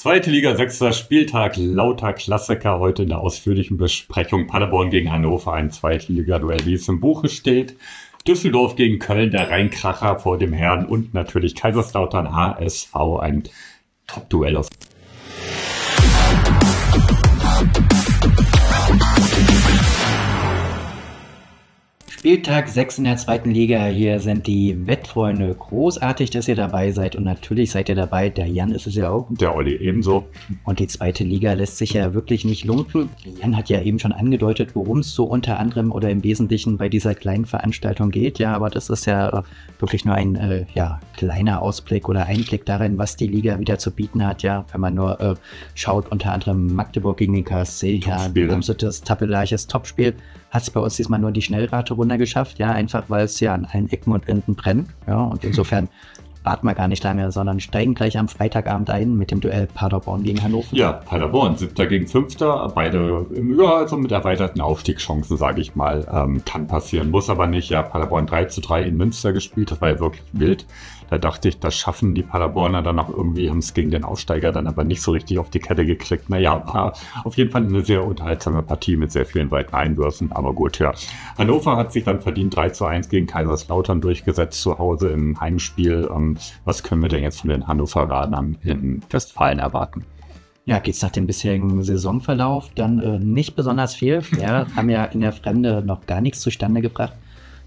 Zweite Liga, sechster Spieltag, lauter Klassiker heute in der ausführlichen Besprechung. Paderborn gegen Hannover, ein Zweitliga-Duell, wie es im Buche steht. Düsseldorf gegen Köln, der Rheinkracher vor dem Herrn und natürlich Kaiserslautern HSV, ein Top-Duell aus. Spieltag 6 in der zweiten Liga. Hier sind die Wettfreunde. Großartig, dass ihr dabei seid. Und natürlich seid ihr dabei. Der Jan ist es ja auch. Der Olli ebenso. Und die zweite Liga lässt sich ja wirklich nicht lumpen. Jan hat ja eben schon angedeutet, worum es so unter anderem oder im Wesentlichen bei dieser kleinen Veranstaltung geht. Ja, aber das ist ja wirklich nur ein äh, ja, kleiner Ausblick oder Einblick darin, was die Liga wieder zu bieten hat. Ja, wenn man nur äh, schaut, unter anderem Magdeburg gegen den KSC. Ja, das tabellarisches Topspiel hat es bei uns diesmal nur die Schnellrate runtergeschafft, ja, einfach weil es ja an allen Ecken und Enden brennt. Ja, und insofern warten wir gar nicht lange, sondern steigen gleich am Freitagabend ein mit dem Duell Paderborn gegen Hannover. Ja, Paderborn, siebter gegen fünfter, beide im ja, also mit erweiterten Aufstiegschancen, sage ich mal, ähm, kann passieren, muss aber nicht. Ja, Paderborn 3 zu 3 in Münster gespielt, das war ja wirklich wild. Da dachte ich, das schaffen die Paderborner dann auch irgendwie, haben es gegen den Aufsteiger dann aber nicht so richtig auf die Kette gekriegt. Naja, war auf jeden Fall eine sehr unterhaltsame Partie mit sehr vielen weiten Einwürfen, aber gut, ja. Hannover hat sich dann verdient 3 zu 1 gegen Kaiserslautern durchgesetzt zu Hause im Heimspiel. Ähm, was können wir denn jetzt von den Hannoveranern in Westfalen erwarten? Ja, geht es nach dem bisherigen Saisonverlauf dann äh, nicht besonders viel. Ja, haben ja in der Fremde noch gar nichts zustande gebracht.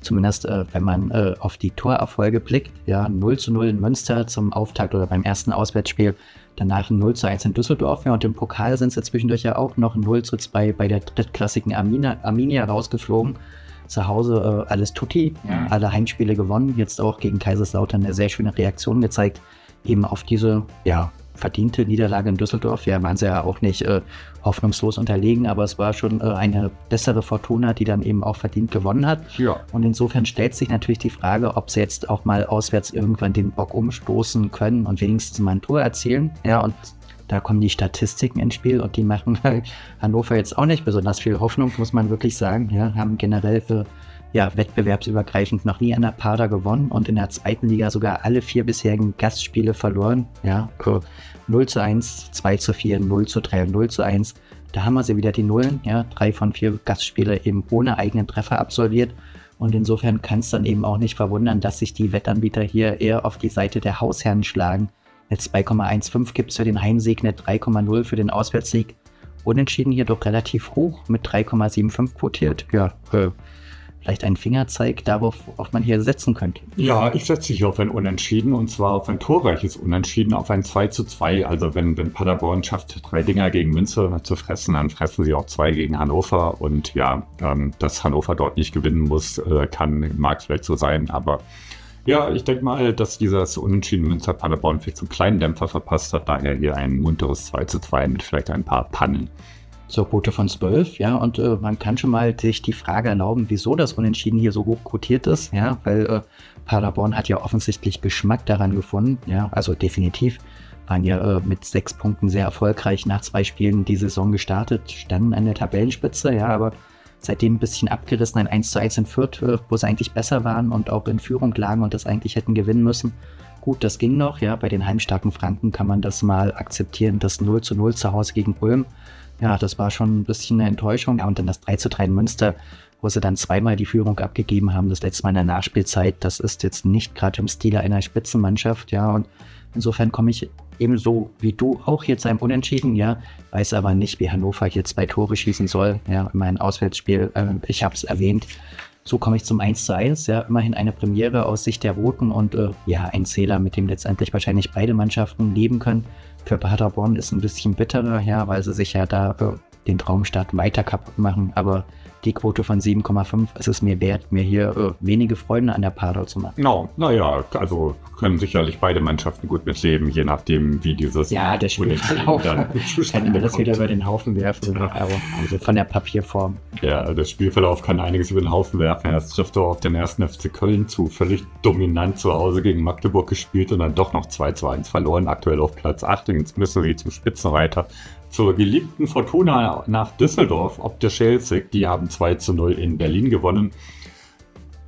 Zumindest äh, wenn man äh, auf die Torerfolge blickt. Ja, 0 zu 0 in Münster zum Auftakt oder beim ersten Auswärtsspiel. Danach 0 zu 1 in Düsseldorf. Ja, und im Pokal sind sie zwischendurch ja auch noch 0 zu 2 bei der drittklassigen Arminia, Arminia rausgeflogen. Zu Hause äh, alles tutti, ja. alle Heimspiele gewonnen. Jetzt auch gegen Kaiserslautern eine sehr schöne Reaktion gezeigt. Eben auf diese, ja, verdiente Niederlage in Düsseldorf. Ja, waren sie ja auch nicht äh, hoffnungslos unterlegen, aber es war schon äh, eine bessere Fortuna, die dann eben auch verdient gewonnen hat. Ja. Und insofern stellt sich natürlich die Frage, ob sie jetzt auch mal auswärts irgendwann den Bock umstoßen können und wenigstens mal ein Tor erzielen. Ja, und da kommen die Statistiken ins Spiel und die machen Hannover jetzt auch nicht besonders viel Hoffnung, muss man wirklich sagen. Ja, haben generell für ja, wettbewerbsübergreifend noch nie an der Pader gewonnen und in der zweiten Liga sogar alle vier bisherigen Gastspiele verloren. Ja, 0 zu 1, 2 zu 4, 0 zu 3 und 0 zu 1. Da haben wir sie wieder die Nullen. Ja, drei von vier Gastspiele eben ohne eigenen Treffer absolviert. Und insofern kann es dann eben auch nicht verwundern, dass sich die Wettanbieter hier eher auf die Seite der Hausherren schlagen. Eine 2,15 gibt es für den Heimsieg, eine 3,0 für den Auswärtssieg. Unentschieden hier doch relativ hoch mit 3,75 quotiert. Ja, äh, vielleicht ein Fingerzeig darauf, worauf man hier setzen könnte. Ja, ich setze hier auf ein Unentschieden und zwar auf ein torreiches Unentschieden, auf ein 2 zu 2. Also wenn, wenn Paderborn schafft, drei Dinger gegen Münze zu fressen, dann fressen sie auch zwei gegen Hannover. Und ja, ähm, dass Hannover dort nicht gewinnen muss, äh, kann, mag vielleicht so sein, aber ja, ich denke mal, dass dieses Unentschieden Münster Paderborn vielleicht zum kleinen Dämpfer verpasst hat, daher hier ein munteres 2 zu 2 mit vielleicht ein paar Pannen. Zur Quote von 12, ja, und äh, man kann schon mal sich die Frage erlauben, wieso das Unentschieden hier so hoch quotiert ist, ja, weil äh, Paderborn hat ja offensichtlich Geschmack daran gefunden, ja, also definitiv waren ja äh, mit sechs Punkten sehr erfolgreich nach zwei Spielen die Saison gestartet, standen an der Tabellenspitze, ja, aber seitdem ein bisschen abgerissen, ein 1 zu 1 in Fürth, äh, wo sie eigentlich besser waren und auch in Führung lagen und das eigentlich hätten gewinnen müssen. Gut, das ging noch, ja, bei den heimstarken Franken kann man das mal akzeptieren, das 0 zu 0 zu Hause gegen Ulm ja, das war schon ein bisschen eine Enttäuschung. Ja, und dann das 3 zu 3 in Münster, wo sie dann zweimal die Führung abgegeben haben, das letzte Mal in der Nachspielzeit. Das ist jetzt nicht gerade im Stile einer Spitzenmannschaft, ja. Und insofern komme ich ebenso wie du auch zu einem Unentschieden, ja. Weiß aber nicht, wie Hannover hier zwei Tore schießen soll, ja. Mein Auswärtsspiel, äh, ich habe es erwähnt. So komme ich zum 1 zu 1, ja, immerhin eine Premiere aus Sicht der Roten und äh, ja, ein Zähler, mit dem letztendlich wahrscheinlich beide Mannschaften leben können. Für Paderborn ist ein bisschen bitterer, ja, weil sie sich ja da äh, den Traumstart weiter kaputt machen, aber die Quote von 7,5 ist es mir wert, mir hier äh, wenige Freunde an der Pader zu machen. No, naja, also können sicherlich beide Mannschaften gut mitleben, je nachdem, wie dieses Ja, der Spielverlauf wir das wieder über den Haufen werfen, ja. also von der Papierform. Ja, der Spielverlauf kann einiges über den Haufen werfen. Es trifft auch auf den ersten FC Köln zu, völlig dominant zu Hause gegen Magdeburg gespielt und dann doch noch 2 zu 1 verloren, aktuell auf Platz 8 und jetzt müssen sie zum Spitzenreiter zur geliebten Fortuna nach Düsseldorf, ob der Chelsea. Die haben 2 zu 0 in Berlin gewonnen.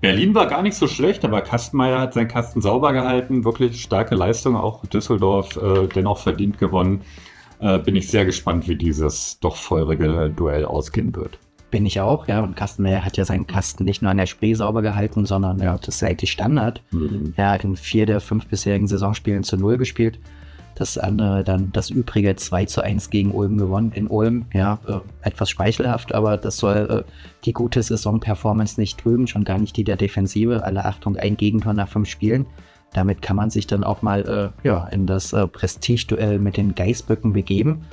Berlin war gar nicht so schlecht, aber Kastenmeier hat seinen Kasten sauber gehalten. Wirklich starke Leistung, auch Düsseldorf äh, dennoch verdient gewonnen. äh, bin ich sehr gespannt, wie dieses doch feurige Duell ausgehen wird. Bin ich auch, ja. Und Kastenmeier hat ja seinen Kasten nicht nur an der Spree sauber gehalten, sondern ja, das ist eigentlich Standard. Mhm. Er hat in vier der fünf bisherigen Saisonspielen zu null gespielt. Das andere dann das übrige 2 zu 1 gegen Ulm gewonnen. In Ulm, ja, äh, etwas speichelhaft, aber das soll äh, die gute Saison-Performance nicht trüben, schon gar nicht die der Defensive. Alle Achtung, ein Gegentor nach fünf Spielen. Damit kann man sich dann auch mal äh, ja, in das äh, Prestigeduell mit den Geißböcken begeben.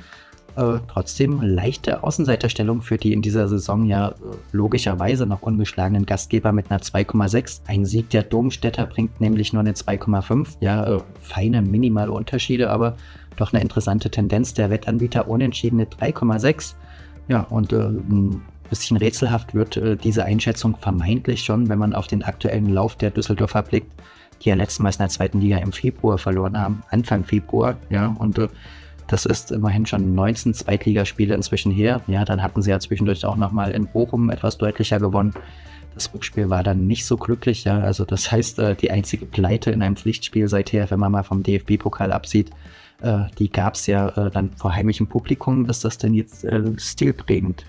Äh, trotzdem leichte Außenseiterstellung für die in dieser Saison ja äh, logischerweise noch ungeschlagenen Gastgeber mit einer 2,6. Ein Sieg der Domstädter bringt nämlich nur eine 2,5. Ja, äh, feine minimale Unterschiede, aber doch eine interessante Tendenz. Der Wettanbieter unentschiedene 3,6. Ja, und äh, ein bisschen rätselhaft wird äh, diese Einschätzung vermeintlich schon, wenn man auf den aktuellen Lauf der Düsseldorfer blickt, die ja letztmals in der zweiten Liga im Februar verloren haben, Anfang Februar. Ja, und das ist immerhin schon 19 Zweitligaspiele inzwischen her. Ja, dann hatten sie ja zwischendurch auch nochmal in Bochum etwas deutlicher gewonnen. Das Rückspiel war dann nicht so glücklich, ja. Also das heißt, äh, die einzige Pleite in einem Pflichtspiel seither, wenn man mal vom DFB-Pokal absieht, äh, die gab es ja äh, dann vor heimischem Publikum. Ist das denn jetzt stilprägend?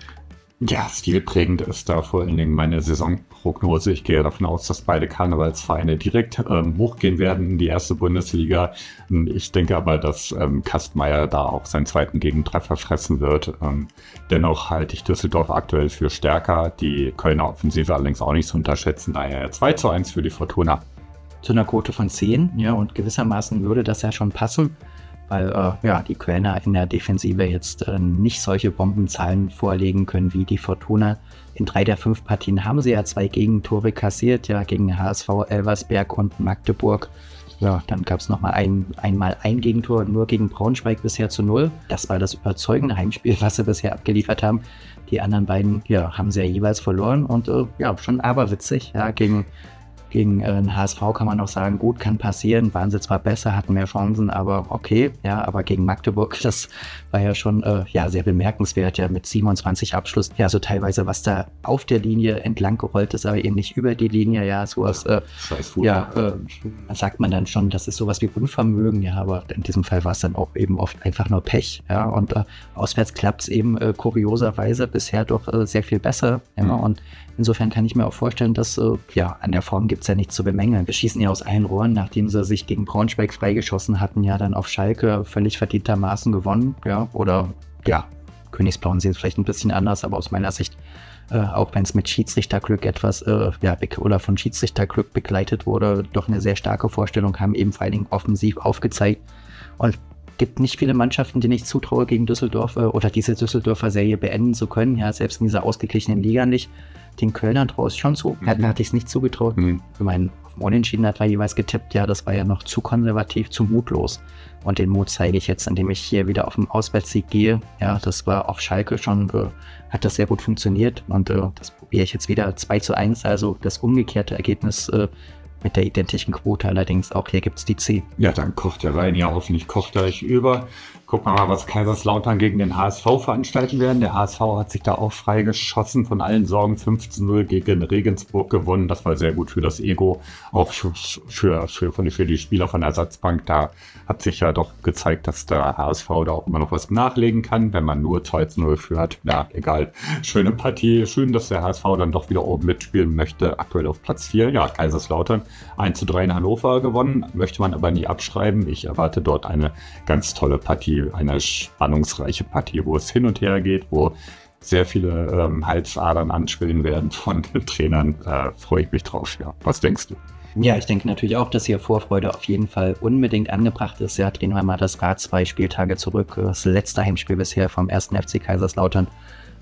Ja, stilprägend ist da vor allen Dingen meine Saisonprognose. Ich gehe davon aus, dass beide Karnevalsvereine direkt ähm, hochgehen werden in die erste Bundesliga. Ich denke aber, dass ähm, Kastmeier da auch seinen zweiten Gegentreffer fressen wird. Ähm, dennoch halte ich Düsseldorf aktuell für stärker. Die Kölner Offensive allerdings auch nicht zu unterschätzen. Daher 2 zu 1 für die Fortuna. Zu einer Quote von 10, ja, und gewissermaßen würde das ja schon passen weil äh, ja, die Kölner in der Defensive jetzt äh, nicht solche Bombenzahlen vorlegen können wie die Fortuna. In drei der fünf Partien haben sie ja zwei Gegentore kassiert, ja, gegen HSV, Elversberg und Magdeburg. Ja, dann gab es nochmal ein, einmal ein Gegentor, nur gegen Braunschweig bisher zu null. Das war das überzeugende Heimspiel, was sie bisher abgeliefert haben. Die anderen beiden, ja, haben sie ja jeweils verloren und äh, ja, schon aberwitzig, ja, gegen gegen äh, den HSV kann man auch sagen, gut, kann passieren, waren sie zwar besser, hatten mehr Chancen, aber okay, ja, aber gegen Magdeburg, das war ja schon äh, ja, sehr bemerkenswert, ja, mit 27 Abschluss, ja, so teilweise, was da auf der Linie entlang gerollt ist, aber eben nicht über die Linie, ja, sowas, äh, ja, äh, sagt man dann schon, das ist sowas wie Unvermögen, ja, aber in diesem Fall war es dann auch eben oft einfach nur Pech, ja, und äh, auswärts klappt es eben äh, kurioserweise bisher doch äh, sehr viel besser, ja, mhm. und insofern kann ich mir auch vorstellen, dass, äh, ja, an der Form gibt es ja nichts zu bemängeln. Wir schießen ja aus allen Rohren, nachdem sie sich gegen Braunschweig freigeschossen hatten, ja dann auf Schalke völlig verdientermaßen gewonnen. Ja, oder ja, Königsblauen sieht es vielleicht ein bisschen anders, aber aus meiner Sicht, äh, auch wenn es mit Schiedsrichterglück etwas, äh, ja, oder von Schiedsrichterglück begleitet wurde, doch eine sehr starke Vorstellung, haben eben vor allen Dingen offensiv aufgezeigt. Und gibt nicht viele Mannschaften, die ich zutraue, gegen Düsseldorf äh, oder diese Düsseldorfer Serie beenden zu können. Ja, selbst in dieser ausgeglichenen Liga nicht den Kölnern traue ich schon zu. Mhm. Hätten hatte ich es nicht zugetraut. Mhm. Für meinen Unentschieden hat er jeweils getippt, ja, das war ja noch zu konservativ, zu mutlos. Und den Mut zeige ich jetzt, indem ich hier wieder auf den Auswärtssieg gehe. Ja, das war auf Schalke schon, äh, hat das sehr gut funktioniert. Und äh, das probiere ich jetzt wieder 2 zu 1, also das umgekehrte Ergebnis äh, mit der identischen Quote allerdings auch. Hier gibt es die C. Ja, dann kocht der Wein ja hoffentlich kocht gleich über. Gucken wir mal, was Kaiserslautern gegen den HSV veranstalten werden. Der HSV hat sich da auch freigeschossen von allen Sorgen 15-0 gegen Regensburg gewonnen. Das war sehr gut für das Ego, auch für, für, für, für die Spieler von der Ersatzbank. Da hat sich ja doch gezeigt, dass der HSV da auch immer noch was nachlegen kann, wenn man nur 2-0 führt. Ja, egal. Schöne Partie. Schön, dass der HSV dann doch wieder oben mitspielen möchte. Aktuell auf Platz 4. Ja, Kaiserslautern 1 3 in Hannover gewonnen. Möchte man aber nie abschreiben. Ich erwarte dort eine ganz tolle Partie eine spannungsreiche Partie, wo es hin und her geht, wo sehr viele ähm, Halsadern anschwillen werden von den Trainern. Äh, Freue ich mich drauf. Ja. Was denkst du? Ja, ich denke natürlich auch, dass hier Vorfreude auf jeden Fall unbedingt angebracht ist. Ja, drehen wir mal das Rad zwei Spieltage zurück. Das letzte Heimspiel bisher vom ersten FC Kaiserslautern.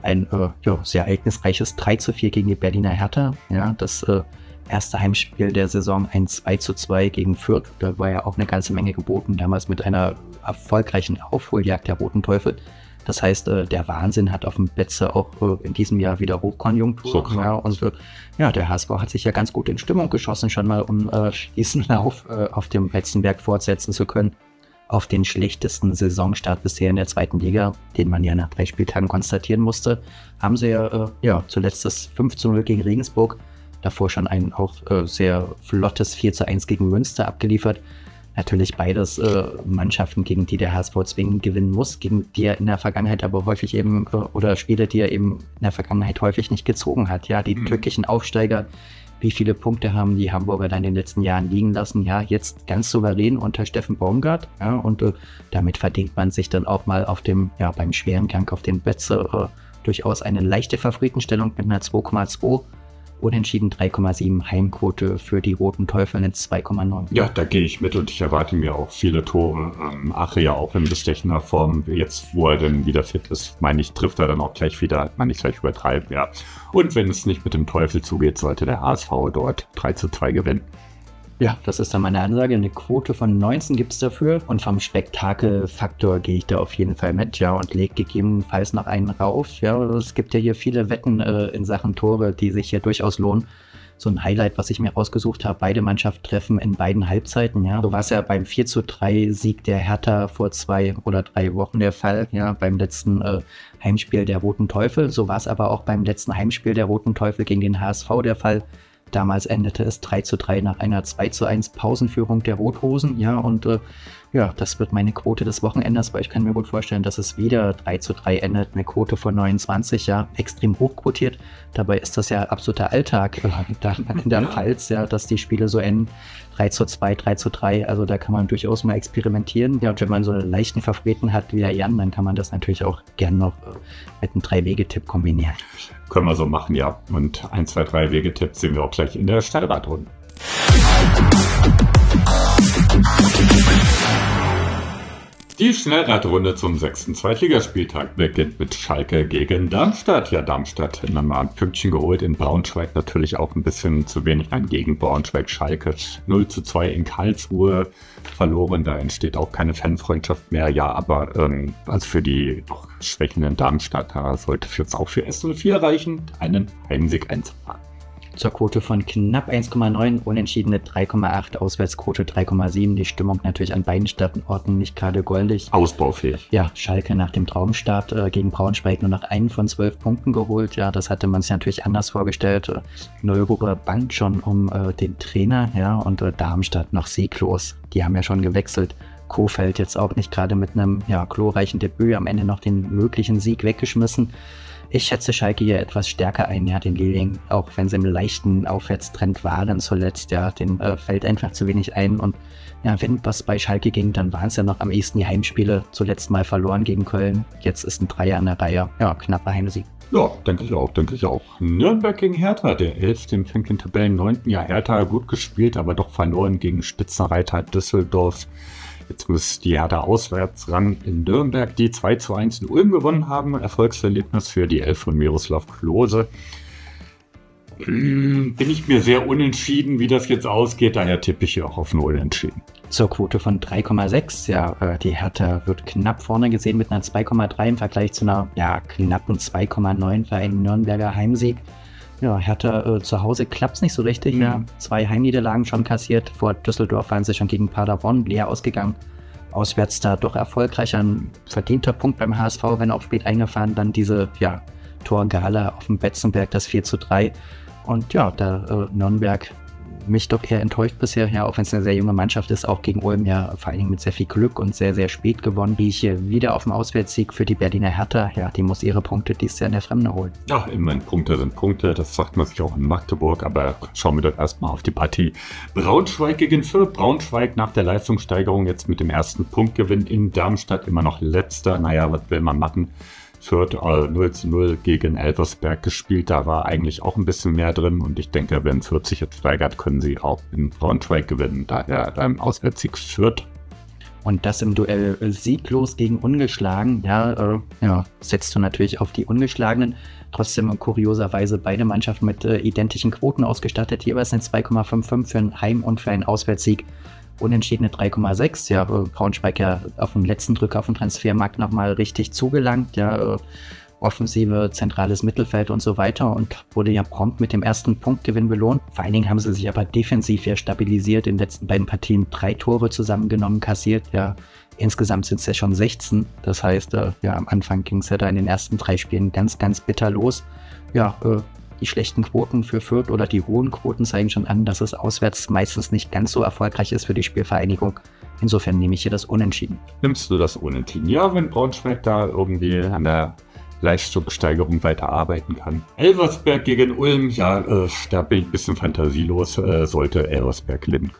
Ein äh, ja, sehr ereignisreiches 3 zu 4 gegen die Berliner Hertha. Ja, das äh, erste Heimspiel der Saison ein 2 zu 2 gegen Fürth. Da war ja auch eine ganze Menge geboten, damals mit einer erfolgreichen Aufholjagd der Roten Teufel. Das heißt, äh, der Wahnsinn hat auf dem Betze auch äh, in diesem Jahr wieder Hochkonjunktur. So ja, und ja, der HSV hat sich ja ganz gut in Stimmung geschossen, schon mal, um äh, diesen Lauf äh, auf dem Betzenberg fortsetzen zu können. Auf den schlechtesten Saisonstart bisher in der zweiten Liga, den man ja nach drei Spieltagen konstatieren musste, haben sie ja, äh, ja zuletzt das 5 zu 0 gegen Regensburg davor schon ein auch äh, sehr flottes 4 zu 1 gegen Münster abgeliefert. Natürlich beides äh, Mannschaften, gegen die der HSV zwingend gewinnen muss, gegen die er in der Vergangenheit aber häufig eben, äh, oder Spiele, die er eben in der Vergangenheit häufig nicht gezogen hat. Ja, die mhm. türkischen Aufsteiger, wie viele Punkte haben die Hamburger dann in den letzten Jahren liegen lassen? Ja, jetzt ganz souverän unter Steffen Baumgart. Ja, und äh, damit verdient man sich dann auch mal auf dem, ja, beim schweren Gang auf den Betze äh, durchaus eine leichte Favoritenstellung mit einer 2,2 Unentschieden 3,7 Heimquote für die Roten Teufel in 2,9. Ja, da gehe ich mit und ich erwarte mir auch viele Tore. Ähm, Ache ja auch in bestechender Form. Jetzt, wo er dann wieder fit ist, meine ich, trifft er dann auch gleich wieder, meine ich gleich übertreiben, ja. Und wenn es nicht mit dem Teufel zugeht, sollte der HSV dort 3 zu 2 gewinnen. Ja, das ist dann meine Ansage. Eine Quote von 19 gibt es dafür. Und vom Spektakelfaktor gehe ich da auf jeden Fall mit, ja, und lege gegebenenfalls noch einen rauf. Ja, es gibt ja hier viele Wetten äh, in Sachen Tore, die sich hier durchaus lohnen. So ein Highlight, was ich mir rausgesucht habe, beide Mannschaften treffen in beiden Halbzeiten, ja. So war es ja beim 4 zu 3 Sieg der Hertha vor zwei oder drei Wochen der Fall, ja, beim letzten äh, Heimspiel der Roten Teufel. So war es aber auch beim letzten Heimspiel der Roten Teufel gegen den HSV der Fall. Damals endete es 3 zu 3 nach einer 2 zu 1 Pausenführung der Rothosen. Ja, und äh, ja, das wird meine Quote des Wochenendes, weil ich kann mir gut vorstellen, dass es wieder 3 zu 3 endet. Eine Quote von 29, ja, extrem hoch quotiert. Dabei ist das ja absoluter Alltag äh, in der Pfalz, ja, dass die Spiele so enden. 3 zu 2, 3 zu 3, also da kann man durchaus mal experimentieren. Ja, und wenn man so einen leichten Favoriten hat wie der Jan, dann kann man das natürlich auch gern noch äh, mit einem Drei-Wege-Tipp kombinieren. Können wir so machen, ja. Und 1, 2, 3 Wegetipps sehen wir auch gleich in der Steilradrunde. Die Schnellradrunde zum sechsten Zweitligaspieltag beginnt mit Schalke gegen Darmstadt. Ja, Darmstadt in einem Pünktchen geholt in Braunschweig natürlich auch ein bisschen zu wenig. Nein, gegen Braunschweig Schalke 0 zu 2 in Karlsruhe verloren. Da entsteht auch keine Fanfreundschaft mehr. Ja, aber ähm, also für die doch schwächenden Darmstadter sollte es auch für S04 reichen, einen Heimsieg einzufahren zur Quote von knapp 1,9, Unentschiedene 3,8, Auswärtsquote 3,7. Die Stimmung natürlich an beiden Stadtorten nicht gerade goldig. Ausbaufähig. Ja, Schalke nach dem Traumstart äh, gegen Braunschweig nur noch einen von zwölf Punkten geholt. Ja, das hatte man sich natürlich anders vorgestellt. Äh, Neururer bangt schon um äh, den Trainer, ja, und äh, Darmstadt noch sieglos. Die haben ja schon gewechselt. Kofeld jetzt auch nicht gerade mit einem ja, glorreichen Debüt am Ende noch den möglichen Sieg weggeschmissen. Ich schätze Schalke hier etwas stärker ein, ja, den Lehrling, auch wenn sie im leichten Aufwärtstrend war, dann zuletzt, ja, den äh, fällt einfach zu wenig ein und ja, wenn was bei Schalke ging, dann waren es ja noch am ehesten die Heimspiele, zuletzt mal verloren gegen Köln, jetzt ist ein Dreier an der Reihe, ja, knapper Heimsieg. Ja, denke ich auch, denke ich auch. Nürnberg gegen Hertha, der 11. im fängt den Tabellen 9. Ja, Hertha gut gespielt, aber doch verloren gegen Spitzenreiter Düsseldorf. Jetzt muss die Hertha auswärts ran in Nürnberg, die 2 zu 1 in Ulm gewonnen haben. Erfolgserlebnis für die Elf von Miroslav Klose. Bin ich mir sehr unentschieden, wie das jetzt ausgeht, daher tippe ich hier auch auf 0 entschieden. Zur Quote von 3,6. Ja, äh, die Hertha wird knapp vorne gesehen mit einer 2,3 im Vergleich zu einer ja, knappen 2,9 für einen Nürnberger Heimsieg. Ja, Hertha äh, zu Hause klappt es nicht so richtig. Ja. Zwei Heimniederlagen schon kassiert. Vor Düsseldorf waren sie schon gegen Paderborn leer ausgegangen. Auswärts da doch erfolgreich. Ein verdienter Punkt beim HSV, wenn auch spät eingefahren. Dann diese ja, Torgala auf dem Betzenberg, das 4 zu 3. Und ja, da äh, Nürnberg mich doch eher enttäuscht bisher, ja, auch wenn es eine sehr junge Mannschaft ist, auch gegen Ulm ja vor allen Dingen mit sehr viel Glück und sehr, sehr spät gewonnen. Wie ich hier wieder auf dem Auswärtssieg für die Berliner Hertha, ja, die muss ihre Punkte dies Jahr in der Fremde holen. Ja, immerhin Punkte sind Punkte, das sagt man sich auch in Magdeburg, aber schauen wir doch erstmal auf die Partie. Braunschweig gegen Fürth. Braunschweig nach der Leistungssteigerung jetzt mit dem ersten Punktgewinn in Darmstadt immer noch letzter. Naja, was will man machen? Fürth äh, 0 zu 0 gegen Elversberg gespielt. Da war eigentlich auch ein bisschen mehr drin und ich denke, wenn Fürth sich jetzt steigert, können sie auch in Braunschweig gewinnen. Daher ein Auswärtssieg Fürth. Und das im Duell sieglos gegen ungeschlagen, ja, äh, ja, setzt du natürlich auf die Ungeschlagenen. Trotzdem kurioserweise beide Mannschaften mit äh, identischen Quoten ausgestattet. Jeweils eine 2,55 für einen Heim- und für einen Auswärtssieg. Unentschiedene 3,6. Ja, Braunschweig ja auf dem letzten Drücker auf dem Transfermarkt nochmal richtig zugelangt. Ja, äh, Offensive, zentrales Mittelfeld und so weiter und wurde ja prompt mit dem ersten Punktgewinn belohnt. Vor allen Dingen haben sie sich aber defensiv ja stabilisiert, in den letzten beiden Partien drei Tore zusammengenommen, kassiert. Ja, insgesamt sind es ja schon 16. Das heißt, äh, ja, am Anfang ging es ja da in den ersten drei Spielen ganz, ganz bitter los. Ja, äh, die schlechten Quoten für Fürth oder die hohen Quoten zeigen schon an, dass es auswärts meistens nicht ganz so erfolgreich ist für die Spielvereinigung. Insofern nehme ich hier das Unentschieden. Nimmst du das Unentschieden? Ja, wenn Braunschweig da irgendwie an der Leistungssteigerung weiter arbeiten kann. Elversberg gegen Ulm, ja, äh, da bin ich ein bisschen fantasielos, äh, sollte Elversberg gewinnen.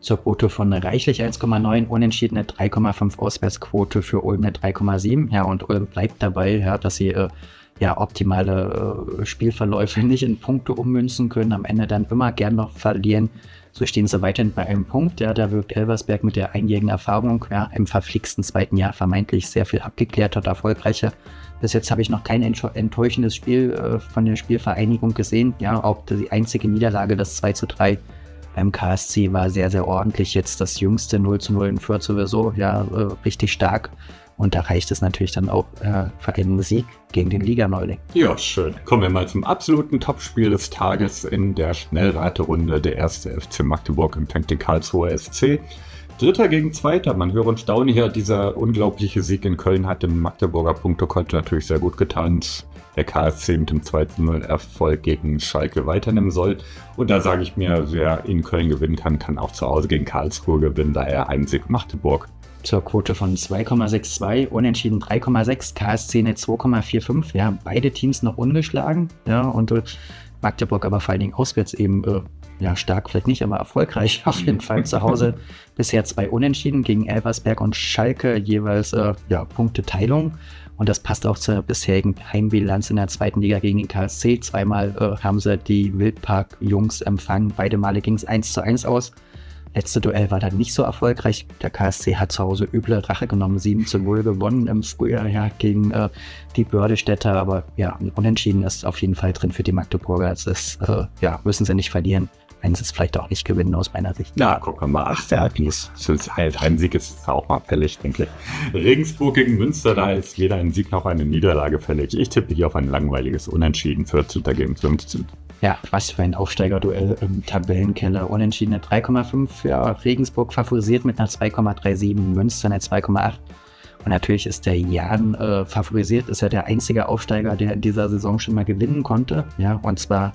Zur Quote von reichlich 1,9, unentschieden eine 3,5 Auswärtsquote für Ulm eine 3,7. Ja, und Ulm bleibt dabei, ja, dass sie äh, ja optimale äh, Spielverläufe nicht in Punkte ummünzen können, am Ende dann immer gern noch verlieren. So stehen sie weiterhin bei einem Punkt. Ja, da wirkt Elversberg mit der einjährigen Erfahrung ja, im verflixten zweiten Jahr vermeintlich sehr viel abgeklärter und erfolgreicher. Bis jetzt habe ich noch kein enttäuschendes Spiel äh, von der Spielvereinigung gesehen. Ja, auch die einzige Niederlage, das 2 zu 3 beim KSC war sehr, sehr ordentlich. Jetzt das jüngste 0 zu 0 in Fürth sowieso, ja, äh, richtig stark. Und da reicht es natürlich dann auch äh, für einen Sieg gegen den Liganeuling. Ja, schön. Kommen wir mal zum absoluten Topspiel des Tages in der Schnellraterunde. Der erste FC Magdeburg empfängt den Karlsruher SC. Dritter gegen Zweiter. Man höre und staune hier. Dieser unglaubliche Sieg in Köln hat dem Magdeburger Punktekonto natürlich sehr gut getan. Der KSC mit dem 2-0 Erfolg gegen Schalke weiternehmen soll. Und da sage ich mir, wer in Köln gewinnen kann, kann auch zu Hause gegen Karlsruhe gewinnen. Daher ein Sieg Magdeburg zur Quote von 2,62, Unentschieden 3,6, KSC eine 2,45. Ja, beide Teams noch ungeschlagen. Ja, und äh, Magdeburg aber vor allen Dingen auswärts eben äh, ja, stark vielleicht nicht, aber erfolgreich auf jeden Fall zu Hause. Bisher zwei Unentschieden gegen Elversberg und Schalke, jeweils äh, ja, Punkteteilung. Und das passt auch zur bisherigen Heimbilanz in der zweiten Liga gegen den KSC. Zweimal äh, haben sie die Wildpark-Jungs empfangen. Beide Male ging es 1 zu 1 aus. Letzte Duell war dann nicht so erfolgreich. Der KSC hat zu Hause üble Rache genommen, 7 zu 0 gewonnen im Frühjahr ja, gegen äh, die Bördestädter. Aber ja, unentschieden ist auf jeden Fall drin für die Magdeburger. Es ist, äh, ja, müssen sie nicht verlieren wenn sie es vielleicht auch nicht gewinnen aus meiner Sicht. Na, wir mal. Ach, der Agnes. Halt, ein Sieg ist auch mal fällig, denke ich. Regensburg gegen Münster, da ist weder ein Sieg noch eine Niederlage fällig. Ich tippe hier auf ein langweiliges Unentschieden, 14. gegen 15. Ja, was für ein Aufsteigerduell im Tabellenkeller. Unentschiedene 3,5 ja, Regensburg favorisiert mit einer 2,37, Münster eine 2,8. Und natürlich ist der Jan äh, favorisiert, ist ja der einzige Aufsteiger, der in dieser Saison schon mal gewinnen konnte. Ja, und zwar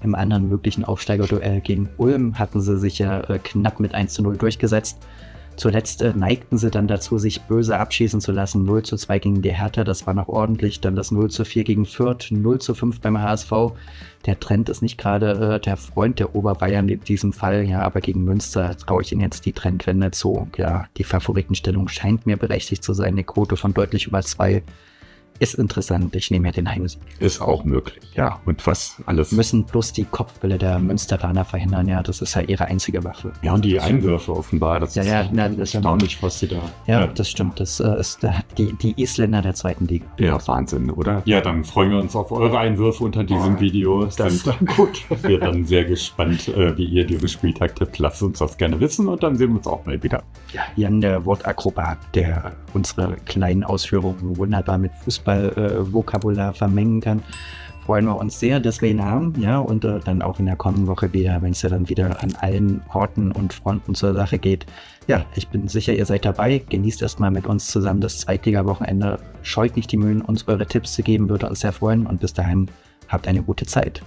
im anderen möglichen Aufsteigerduell gegen Ulm hatten sie sich ja äh, knapp mit 1 zu 0 durchgesetzt. Zuletzt äh, neigten sie dann dazu, sich böse abschießen zu lassen. 0 zu 2 gegen die Hertha, das war noch ordentlich. Dann das 0 zu 4 gegen Fürth, 0 zu 5 beim HSV. Der Trend ist nicht gerade äh, der Freund der Oberbayern in diesem Fall, ja, aber gegen Münster traue ich ihnen jetzt die Trendwende zu. Ja, die Favoritenstellung scheint mir berechtigt zu sein. Eine Quote von deutlich über 2 ist interessant. Ich nehme ja den Heimsieg. Ist auch möglich. Ja, und was alles. Müssen bloß die Kopfbälle der Münsteraner verhindern. Ja, das ist ja ihre einzige Waffe. Ja, und die Einwürfe offenbar. Das ja, ja, ist na, das erstaunlich, was sie da. Ja, ja, das stimmt. Das äh, ist die, die Isländer der zweiten Liga. Ja, Wahnsinn, oder? Ja, dann freuen wir uns auf eure Einwürfe unter diesem oh, Video. Das ist dann gut. Wir dann sehr gespannt, äh, wie ihr die Spieltag tippt. Lasst uns das gerne wissen und dann sehen wir uns auch mal wieder. Ja, Jan, der Wortakrobat, der unsere kleinen Ausführungen wunderbar mit Fußballvokabular äh, vermengen kann. Freuen wir uns sehr, dass wir ihn haben, ja, und äh, dann auch in der kommenden Woche wieder, wenn es ja dann wieder an allen Orten und Fronten zur Sache geht. Ja, ich bin sicher, ihr seid dabei. Genießt erstmal mit uns zusammen das Zweitliga-Wochenende. Scheut nicht die Mühen, uns eure Tipps zu geben, würde uns sehr freuen. Und bis dahin habt eine gute Zeit.